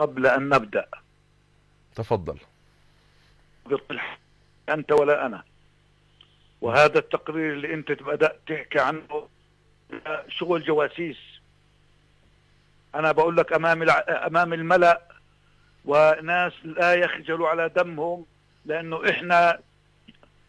قبل أن نبدأ. تفضل. أنت ولا أنا. وهذا التقرير اللي أنت بدأت تحكي عنه شغل جواسيس. أنا بقول لك أمام أمام الملأ وناس لا يخجلوا على دمهم لأنه إحنا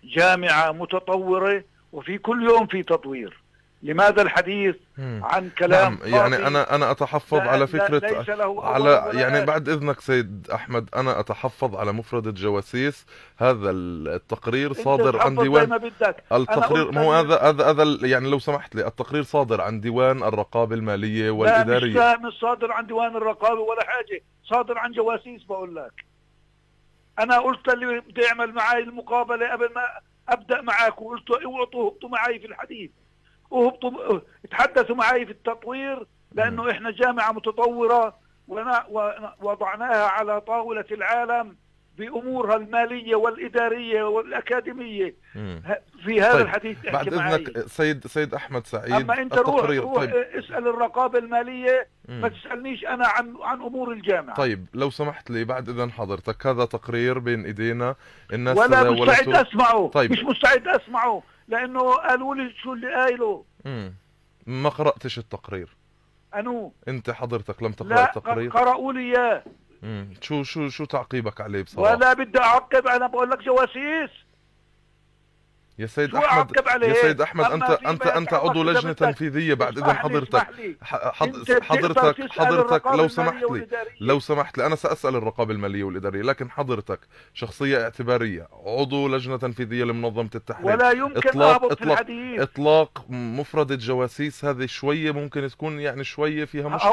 جامعة متطورة وفي كل يوم في تطوير. لماذا الحديث عن كلام نعم يعني أنا أنا أتحفظ على فكرة ليس له على يعني بعد إذنك سيد أحمد أنا أتحفظ على مفردة جواسيس هذا التقرير صادر عن ديوان التقرير ما هو هذا هذا هذا يعني لو سمحت لي التقرير صادر عن ديوان الرقابة المالية والإدارية. لا مش, صادر عن ديوان الرقابة ولا حاجة صادر عن جواسيس بقول لك. أنا قلت اللي بده يعمل معي المقابلة قبل ما أبدأ معك وقلت اوعطوا معي في الحديث. وهبطوا تحدثوا معي في التطوير لأنه إحنا جامعة متطورة ووضعناها على طاولة العالم بأمورها المالية والإدارية والأكاديمية. في هذا طيب. الحديث بعد إذنك سيد سيد أحمد سعيد أما أنت روح, روح طيب. اسأل الرقابة المالية ما تسألنيش أنا عن عن أمور الجامعة. طيب لو سمحت لي بعد إذن حضرتك هذا تقرير بين إيدينا الناس ولا مستعد أسمعه. طيب. مش مستعد أسمعه. لأنه قالوا لي شو اللي قايله. امم ما قرأتش التقرير. أنو؟ أنت حضرتك لم تقرأ لا التقرير؟ قرأوا لي إياه. شو شو شو تعقيبك عليه بصراحة؟ ولا بدي أعقب أنا بقول لك جواسيس. يا سيد أحمد يا سيد أحمد أنت أنت أنت عضو لجنة تنفيذية بعد اذن حضرتك حضرتك حضرتك لو سمحت لي لو سمحت لي أنا سأسأل الرقابة المالية والإدارية لكن حضرتك شخصية اعتبارية عضو لجنة تنفيذية لمنظمة التحرير ولا يمكن اطلاق اطلاق, إطلاق مفردة جواسيس هذه شوية ممكن تكون يعني شوية فيها مشكلة.